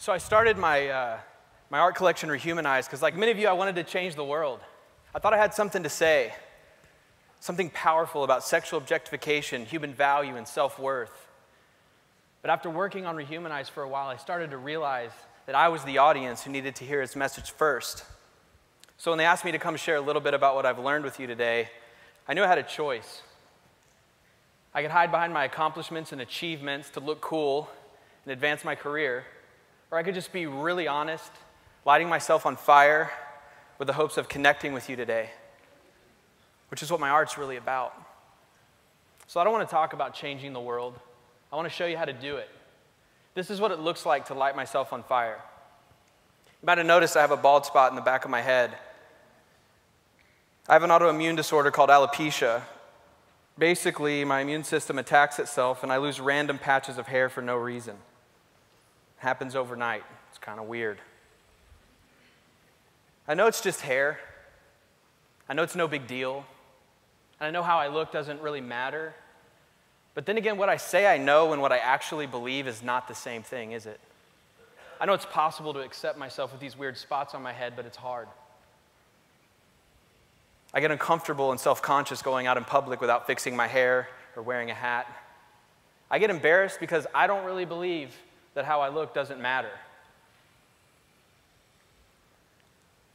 So I started my, uh, my art collection Rehumanized because, like many of you, I wanted to change the world. I thought I had something to say, something powerful about sexual objectification, human value, and self worth. But after working on Rehumanized for a while, I started to realize that I was the audience who needed to hear his message first. So when they asked me to come share a little bit about what I've learned with you today, I knew I had a choice. I could hide behind my accomplishments and achievements to look cool and advance my career, or I could just be really honest, lighting myself on fire with the hopes of connecting with you today, which is what my art's really about. So I don't want to talk about changing the world. I want to show you how to do it. This is what it looks like to light myself on fire. You might have noticed I have a bald spot in the back of my head. I have an autoimmune disorder called alopecia. Basically, my immune system attacks itself and I lose random patches of hair for no reason. It happens overnight. It's kind of weird. I know it's just hair. I know it's no big deal. And I know how I look doesn't really matter. But then again, what I say I know and what I actually believe is not the same thing, is it? I know it's possible to accept myself with these weird spots on my head, but it's hard. I get uncomfortable and self conscious going out in public without fixing my hair or wearing a hat. I get embarrassed because I don't really believe that how I look doesn't matter.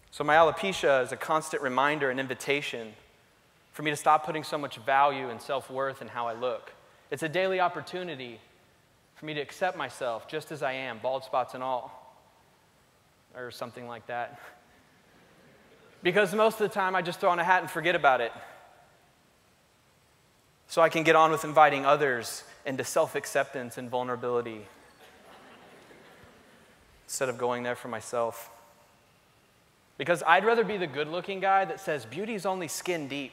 So, my alopecia is a constant reminder and invitation for me to stop putting so much value and self worth in how I look. It's a daily opportunity for me to accept myself just as I am, bald spots and all, or something like that. Because most of the time I just throw on a hat and forget about it. So I can get on with inviting others into self acceptance and vulnerability instead of going there for myself. Because I'd rather be the good looking guy that says beauty's only skin deep.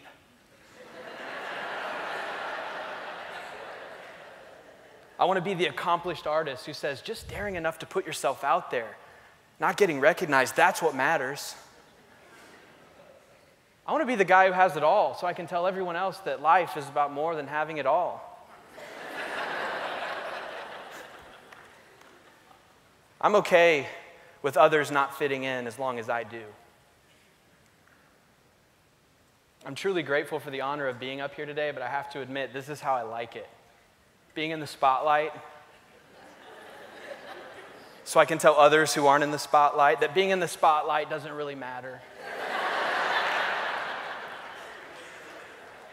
I want to be the accomplished artist who says just daring enough to put yourself out there, not getting recognized, that's what matters. I want to be the guy who has it all so I can tell everyone else that life is about more than having it all. I'm okay with others not fitting in as long as I do. I'm truly grateful for the honor of being up here today, but I have to admit, this is how I like it being in the spotlight. so I can tell others who aren't in the spotlight that being in the spotlight doesn't really matter.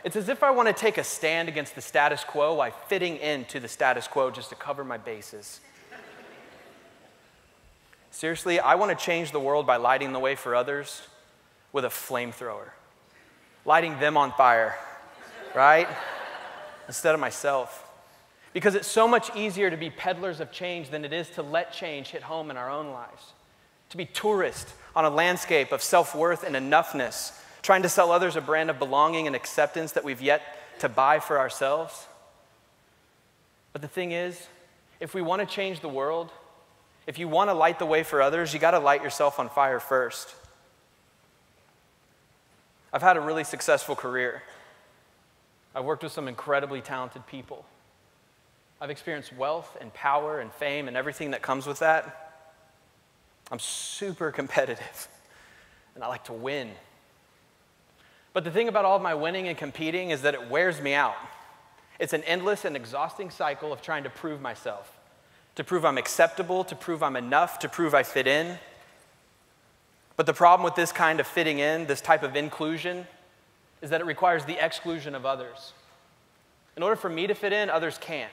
It's as if I want to take a stand against the status quo while fitting into the status quo just to cover my bases. Seriously, I want to change the world by lighting the way for others with a flamethrower, lighting them on fire, right? Instead of myself. Because it's so much easier to be peddlers of change than it is to let change hit home in our own lives. To be tourists on a landscape of self worth and enoughness trying to sell others a brand of belonging and acceptance that we've yet to buy for ourselves. But the thing is, if we want to change the world, if you want to light the way for others, you got to light yourself on fire first. I've had a really successful career. I've worked with some incredibly talented people. I've experienced wealth and power and fame and everything that comes with that. I'm super competitive, and I like to win. But the thing about all of my winning and competing is that it wears me out. It's an endless and exhausting cycle of trying to prove myself, to prove I'm acceptable, to prove I'm enough, to prove I fit in. But the problem with this kind of fitting in, this type of inclusion, is that it requires the exclusion of others. In order for me to fit in, others can't,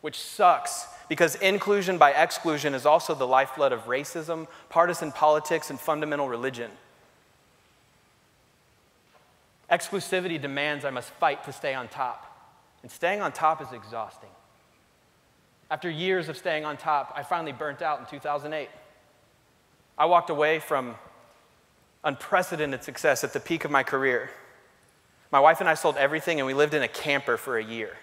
which sucks because inclusion by exclusion is also the lifeblood of racism, partisan politics, and fundamental religion. Exclusivity demands I must fight to stay on top. And staying on top is exhausting. After years of staying on top, I finally burnt out in 2008. I walked away from unprecedented success at the peak of my career. My wife and I sold everything, and we lived in a camper for a year.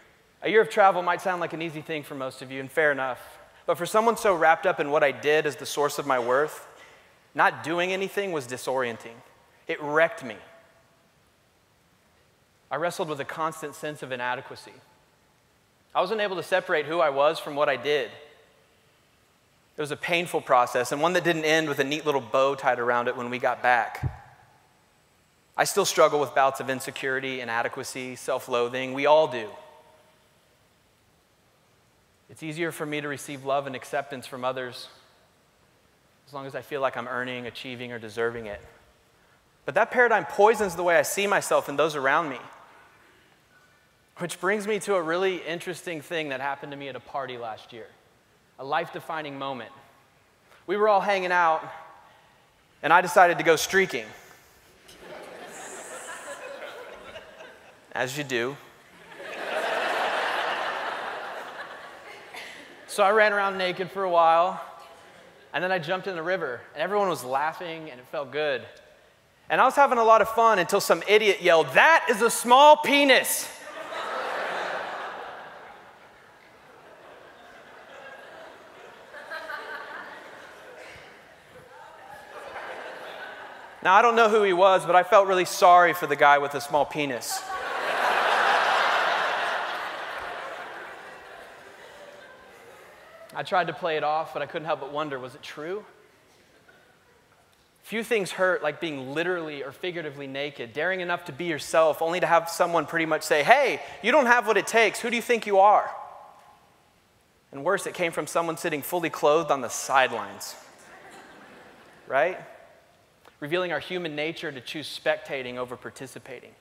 A year of travel might sound like an easy thing for most of you, and fair enough. But for someone so wrapped up in what I did as the source of my worth, not doing anything was disorienting. It wrecked me. I wrestled with a constant sense of inadequacy. I wasn't able to separate who I was from what I did. It was a painful process and one that didn't end with a neat little bow tied around it when we got back. I still struggle with bouts of insecurity, inadequacy, self loathing. We all do. It's easier for me to receive love and acceptance from others as long as I feel like I'm earning, achieving, or deserving it. But that paradigm poisons the way I see myself and those around me. Which brings me to a really interesting thing that happened to me at a party last year, a life defining moment. We were all hanging out, and I decided to go streaking. As you do. so I ran around naked for a while, and then I jumped in the river, and everyone was laughing, and it felt good. And I was having a lot of fun until some idiot yelled, That is a small penis! Now, I don't know who he was, but I felt really sorry for the guy with the small penis. I tried to play it off, but I couldn't help but wonder was it true? Few things hurt like being literally or figuratively naked, daring enough to be yourself, only to have someone pretty much say, Hey, you don't have what it takes. Who do you think you are? And worse, it came from someone sitting fully clothed on the sidelines. Right? Revealing our human nature to choose spectating over participating.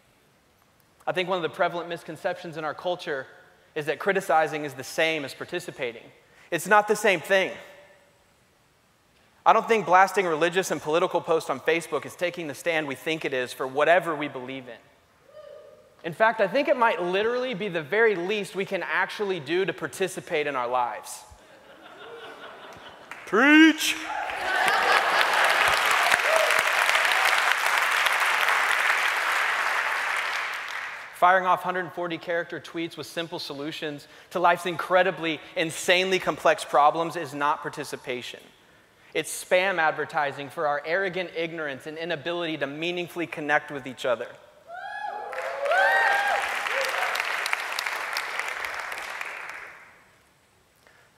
I think one of the prevalent misconceptions in our culture is that criticizing is the same as participating. It's not the same thing. I don't think blasting religious and political posts on Facebook is taking the stand we think it is for whatever we believe in. In fact, I think it might literally be the very least we can actually do to participate in our lives. Preach! Firing off 140 character tweets with simple solutions to life's incredibly, insanely complex problems is not participation. It's spam advertising for our arrogant ignorance and inability to meaningfully connect with each other.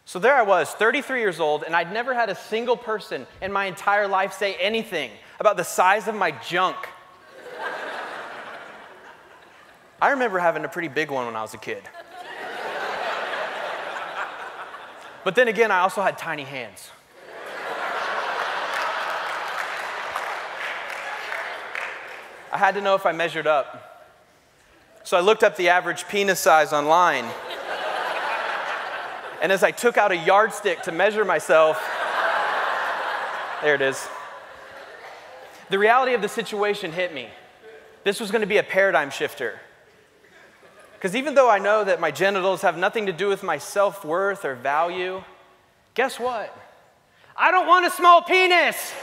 So there I was, 33 years old, and I'd never had a single person in my entire life say anything about the size of my junk I remember having a pretty big one when I was a kid. but then again, I also had tiny hands. I had to know if I measured up. So I looked up the average penis size online. And as I took out a yardstick to measure myself, there it is. The reality of the situation hit me. This was going to be a paradigm shifter. Because even though I know that my genitals have nothing to do with my self worth or value, guess what? I don't want a small penis.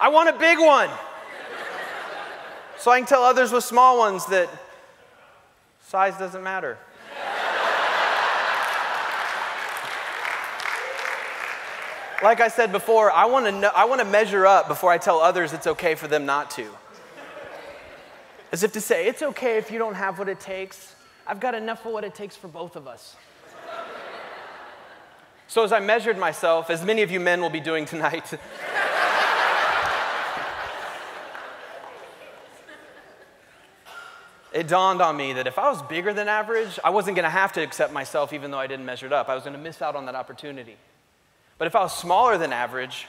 I want a big one. So I can tell others with small ones that size doesn't matter. Like I said before, I want to I want to measure up before I tell others it's okay for them not to. As if to say, it's okay if you don't have what it takes. I've got enough of what it takes for both of us. so, as I measured myself, as many of you men will be doing tonight, it dawned on me that if I was bigger than average, I wasn't going to have to accept myself even though I didn't measure it up. I was going to miss out on that opportunity. But if I was smaller than average,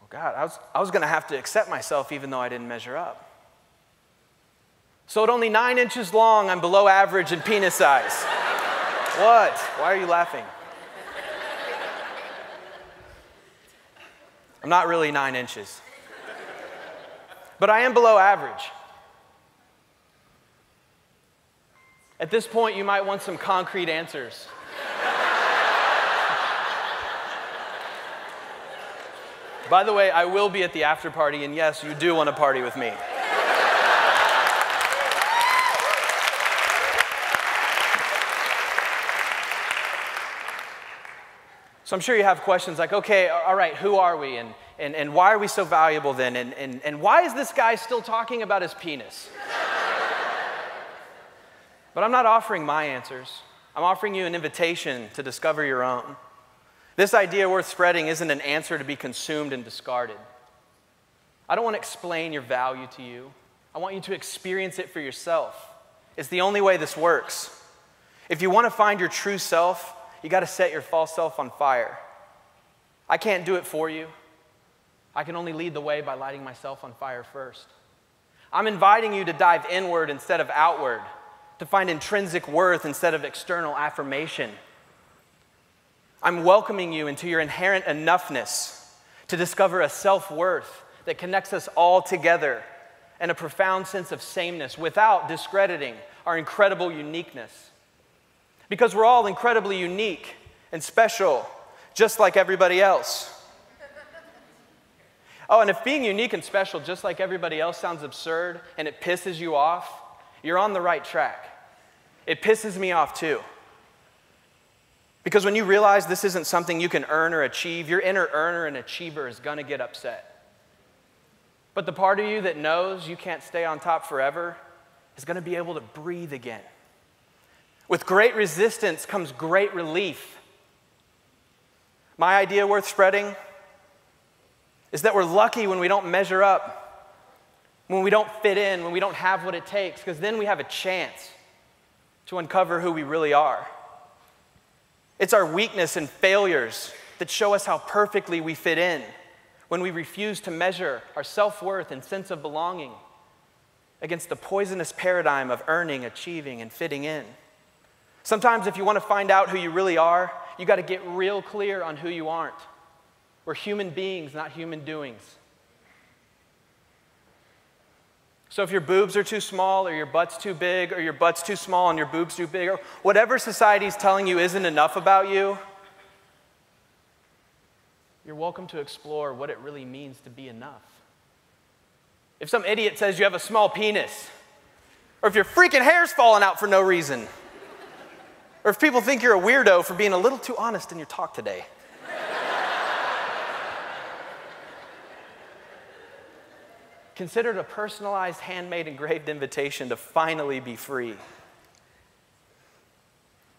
well, God, I was, I was going to have to accept myself even though I didn't measure up. So at only nine inches long, I'm below average in penis size. what? Why are you laughing? I'm not really nine inches. But I am below average. At this point, you might want some concrete answers. By the way, I will be at the after party, and yes, you do want to party with me. So I'm sure you have questions like, okay, all right, who are we? And, and, and why are we so valuable then? And, and, and why is this guy still talking about his penis? but I'm not offering my answers. I'm offering you an invitation to discover your own. This idea worth spreading isn't an answer to be consumed and discarded. I don't want to explain your value to you. I want you to experience it for yourself. It's the only way this works. If you want to find your true self, you got to set your false self on fire. I can't do it for you. I can only lead the way by lighting myself on fire first. I'm inviting you to dive inward instead of outward, to find intrinsic worth instead of external affirmation. I'm welcoming you into your inherent enoughness to discover a self worth that connects us all together and a profound sense of sameness without discrediting our incredible uniqueness. Because we're all incredibly unique and special, just like everybody else. Oh, and if being unique and special, just like everybody else, sounds absurd and it pisses you off, you're on the right track. It pisses me off too. Because when you realize this isn't something you can earn or achieve, your inner earner and achiever is gonna get upset. But the part of you that knows you can't stay on top forever is gonna be able to breathe again. With great resistance comes great relief. My idea worth spreading is that we're lucky when we don't measure up, when we don't fit in, when we don't have what it takes, because then we have a chance to uncover who we really are. It's our weakness and failures that show us how perfectly we fit in when we refuse to measure our self worth and sense of belonging against the poisonous paradigm of earning, achieving, and fitting in. Sometimes, if you want to find out who you really are, you got to get real clear on who you aren't. We're human beings, not human doings. So if your boobs are too small, or your butt's too big, or your butt's too small and your boobs too big, or whatever society's telling you isn't enough about you, you're welcome to explore what it really means to be enough. If some idiot says you have a small penis, or if your freaking hair's falling out for no reason, or if people think you're a weirdo for being a little too honest in your talk today. Consider it a personalized, handmade, engraved invitation to finally be free.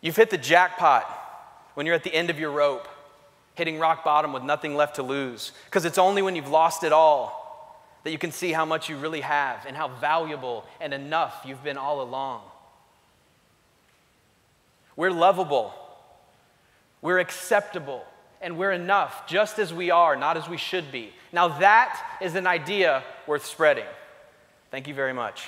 You've hit the jackpot when you're at the end of your rope, hitting rock bottom with nothing left to lose, because it's only when you've lost it all that you can see how much you really have and how valuable and enough you've been all along. We're lovable, we're acceptable, and we're enough just as we are, not as we should be. Now, that is an idea worth spreading. Thank you very much.